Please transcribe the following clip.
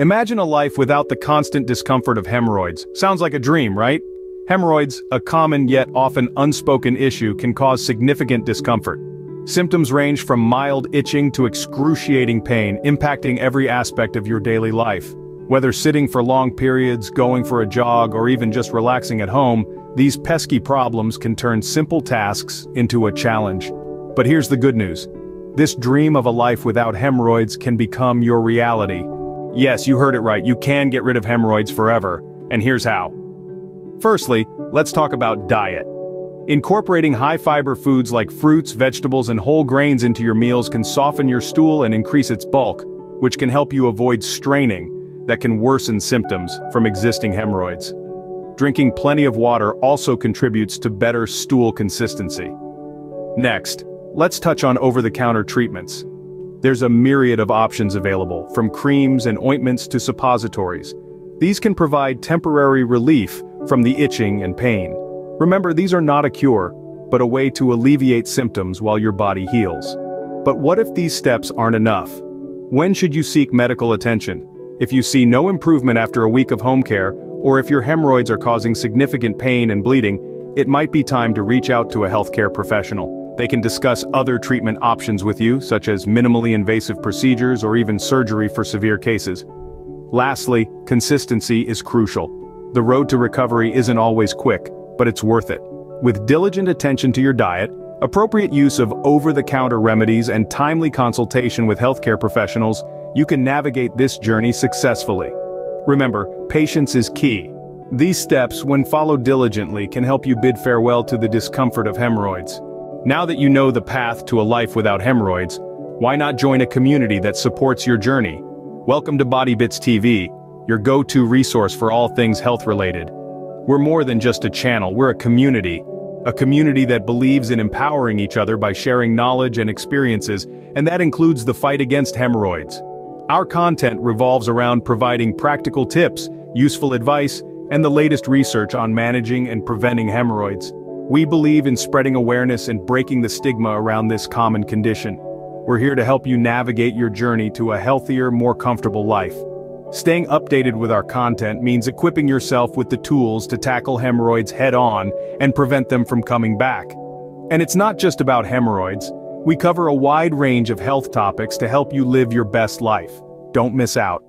Imagine a life without the constant discomfort of hemorrhoids. Sounds like a dream, right? Hemorrhoids, a common yet often unspoken issue can cause significant discomfort. Symptoms range from mild itching to excruciating pain, impacting every aspect of your daily life. Whether sitting for long periods, going for a jog, or even just relaxing at home, these pesky problems can turn simple tasks into a challenge. But here's the good news. This dream of a life without hemorrhoids can become your reality. Yes, you heard it right, you can get rid of hemorrhoids forever, and here's how. Firstly, let's talk about diet. Incorporating high-fiber foods like fruits, vegetables, and whole grains into your meals can soften your stool and increase its bulk, which can help you avoid straining that can worsen symptoms from existing hemorrhoids. Drinking plenty of water also contributes to better stool consistency. Next, let's touch on over-the-counter treatments. There's a myriad of options available, from creams and ointments to suppositories. These can provide temporary relief from the itching and pain. Remember, these are not a cure, but a way to alleviate symptoms while your body heals. But what if these steps aren't enough? When should you seek medical attention? If you see no improvement after a week of home care, or if your hemorrhoids are causing significant pain and bleeding, it might be time to reach out to a healthcare professional. They can discuss other treatment options with you, such as minimally invasive procedures or even surgery for severe cases. Lastly, consistency is crucial. The road to recovery isn't always quick, but it's worth it. With diligent attention to your diet, appropriate use of over-the-counter remedies and timely consultation with healthcare professionals, you can navigate this journey successfully. Remember, patience is key. These steps, when followed diligently, can help you bid farewell to the discomfort of hemorrhoids. Now that you know the path to a life without hemorrhoids, why not join a community that supports your journey? Welcome to BodyBits TV, your go-to resource for all things health-related. We're more than just a channel, we're a community. A community that believes in empowering each other by sharing knowledge and experiences, and that includes the fight against hemorrhoids. Our content revolves around providing practical tips, useful advice, and the latest research on managing and preventing hemorrhoids. We believe in spreading awareness and breaking the stigma around this common condition. We're here to help you navigate your journey to a healthier, more comfortable life. Staying updated with our content means equipping yourself with the tools to tackle hemorrhoids head-on and prevent them from coming back. And it's not just about hemorrhoids. We cover a wide range of health topics to help you live your best life. Don't miss out.